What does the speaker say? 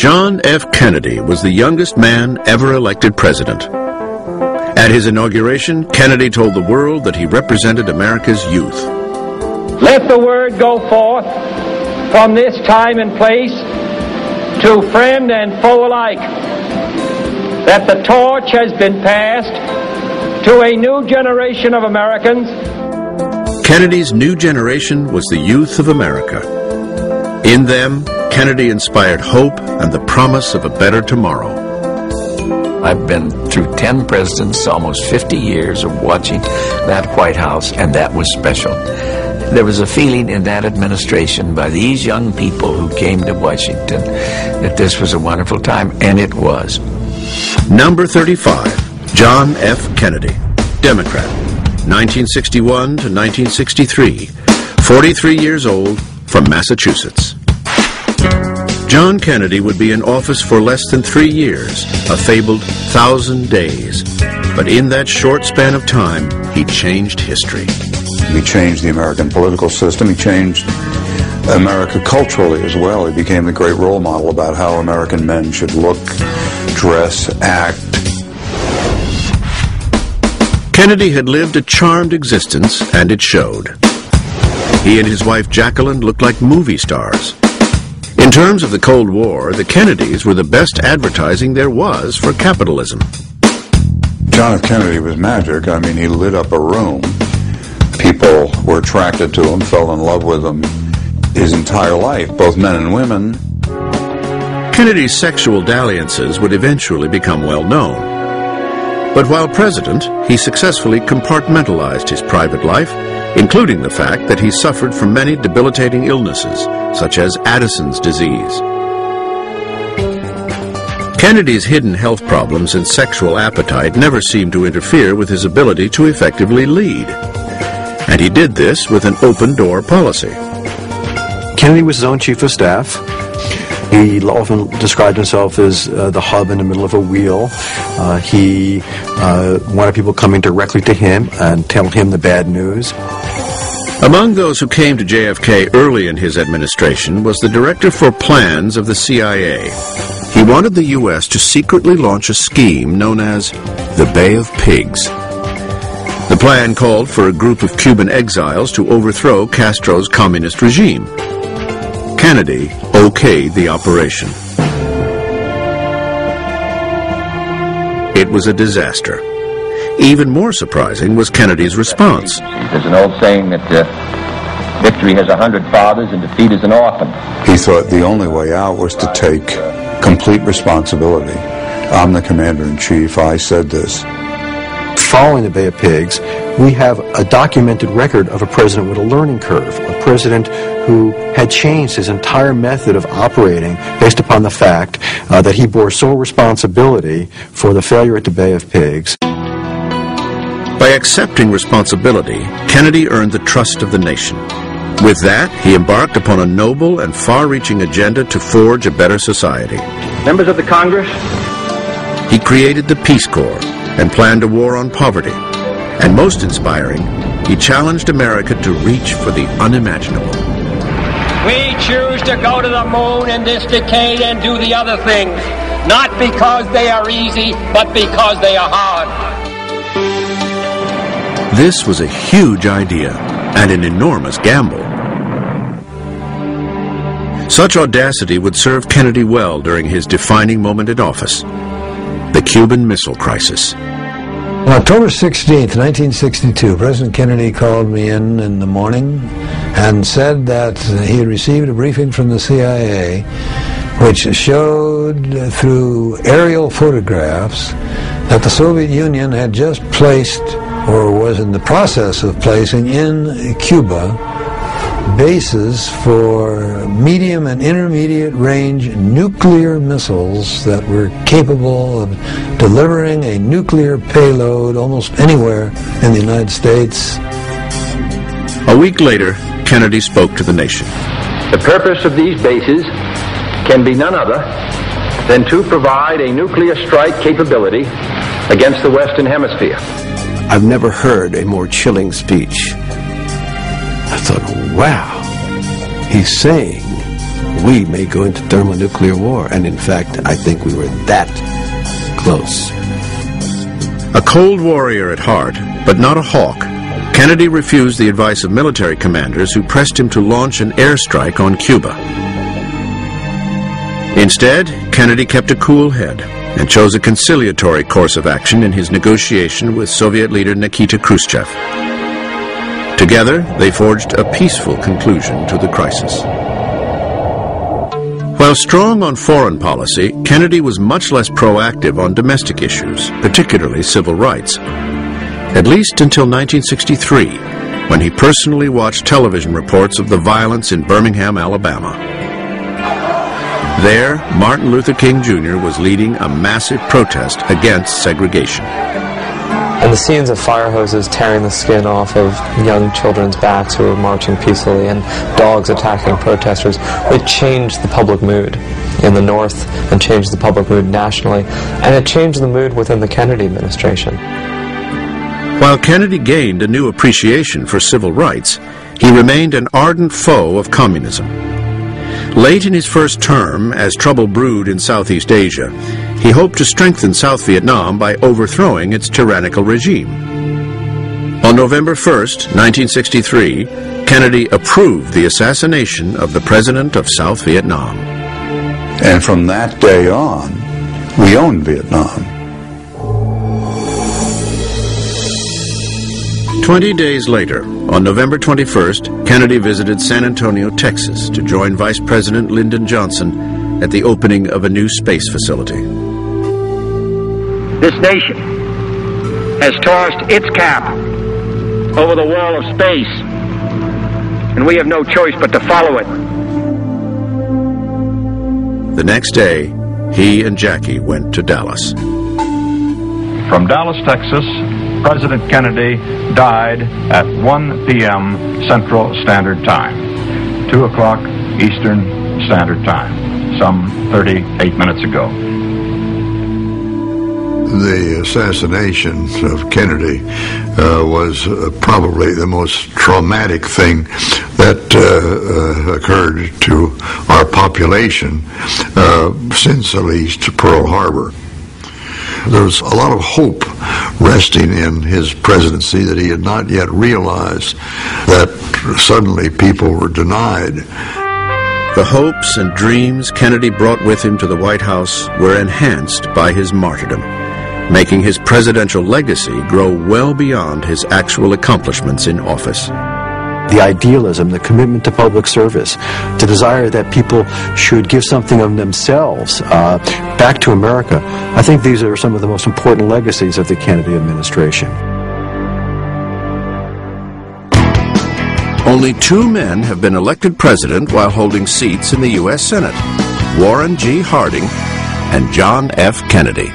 John F. Kennedy was the youngest man ever elected president. At his inauguration, Kennedy told the world that he represented America's youth. Let the word go forth from this time and place to friend and foe alike that the torch has been passed to a new generation of Americans. Kennedy's new generation was the youth of America. In them, Kennedy inspired hope and the promise of a better tomorrow. I've been through 10 presidents, almost 50 years of watching that White House, and that was special. There was a feeling in that administration by these young people who came to Washington that this was a wonderful time, and it was. Number 35, John F. Kennedy, Democrat, 1961 to 1963, 43 years old, from Massachusetts. John Kennedy would be in office for less than three years, a fabled thousand days. But in that short span of time, he changed history. He changed the American political system. He changed America culturally as well. He became the great role model about how American men should look, dress, act. Kennedy had lived a charmed existence, and it showed. He and his wife Jacqueline looked like movie stars. In terms of the Cold War, the Kennedys were the best advertising there was for capitalism. John F. Kennedy was magic. I mean, he lit up a room. People were attracted to him, fell in love with him his entire life, both men and women. Kennedy's sexual dalliances would eventually become well known. But while president, he successfully compartmentalized his private life, including the fact that he suffered from many debilitating illnesses, such as Addison's disease. Kennedy's hidden health problems and sexual appetite never seemed to interfere with his ability to effectively lead. And he did this with an open-door policy. Kennedy was his own chief of staff. He often described himself as uh, the hub in the middle of a wheel. Uh, he uh, wanted people coming directly to him and tell him the bad news. Among those who came to JFK early in his administration was the director for plans of the CIA. He wanted the U.S. to secretly launch a scheme known as the Bay of Pigs. The plan called for a group of Cuban exiles to overthrow Castro's communist regime. Kennedy okayed the operation. It was a disaster. Even more surprising was Kennedy's response. There's an old saying that uh, victory has a hundred fathers and defeat is an orphan. He thought the only way out was to take complete responsibility. I'm the commander in chief. I said this. Following the Bay of Pigs, we have a documented record of a president with a learning curve, a president who had changed his entire method of operating based upon the fact uh, that he bore sole responsibility for the failure at the Bay of Pigs. By accepting responsibility, Kennedy earned the trust of the nation. With that, he embarked upon a noble and far-reaching agenda to forge a better society. Members of the Congress, He created the Peace Corps and planned a war on poverty. And most inspiring, he challenged America to reach for the unimaginable. we choose to go to the moon in this decade and do the other things, not because they are easy, but because they are hard. This was a huge idea and an enormous gamble. Such audacity would serve Kennedy well during his defining moment in office, the Cuban Missile Crisis. On October 16th, 1962, President Kennedy called me in in the morning and said that he had received a briefing from the CIA which showed through aerial photographs that the Soviet Union had just placed or was in the process of placing in Cuba bases for medium and intermediate range nuclear missiles that were capable of delivering a nuclear payload almost anywhere in the United States. A week later, Kennedy spoke to the nation. The purpose of these bases can be none other than to provide a nuclear strike capability against the Western Hemisphere. I've never heard a more chilling speech. I thought, wow, he's saying we may go into thermonuclear war. And in fact, I think we were that close. A cold warrior at heart, but not a hawk, Kennedy refused the advice of military commanders who pressed him to launch an airstrike on Cuba. Instead, Kennedy kept a cool head and chose a conciliatory course of action in his negotiation with Soviet leader Nikita Khrushchev. Together, they forged a peaceful conclusion to the crisis. While strong on foreign policy, Kennedy was much less proactive on domestic issues, particularly civil rights. At least until 1963, when he personally watched television reports of the violence in Birmingham, Alabama. There, Martin Luther King Jr. was leading a massive protest against segregation. And the scenes of fire hoses tearing the skin off of young children's backs who were marching peacefully and dogs attacking protesters, it changed the public mood in the North and changed the public mood nationally. And it changed the mood within the Kennedy administration. While Kennedy gained a new appreciation for civil rights, he remained an ardent foe of communism. Late in his first term, as trouble brewed in Southeast Asia, he hoped to strengthen South Vietnam by overthrowing its tyrannical regime. On November 1, 1963, Kennedy approved the assassination of the President of South Vietnam. And from that day on, we owned Vietnam. Twenty days later, on November 21st, Kennedy visited San Antonio, Texas to join Vice President Lyndon Johnson at the opening of a new space facility. This nation has tossed its cap over the wall of space, and we have no choice but to follow it. The next day, he and Jackie went to Dallas. From Dallas, Texas, President Kennedy died at 1 p.m. Central Standard Time, 2 o'clock Eastern Standard Time, some 38 minutes ago. The assassination of Kennedy uh, was uh, probably the most traumatic thing that uh, uh occurred to our population uh, since at least Pearl Harbor. There's a lot of hope resting in his presidency that he had not yet realized that suddenly people were denied. The hopes and dreams Kennedy brought with him to the White House were enhanced by his martyrdom, making his presidential legacy grow well beyond his actual accomplishments in office the idealism, the commitment to public service, the desire that people should give something of themselves uh, back to America. I think these are some of the most important legacies of the Kennedy administration. Only two men have been elected president while holding seats in the U.S. Senate Warren G. Harding and John F. Kennedy.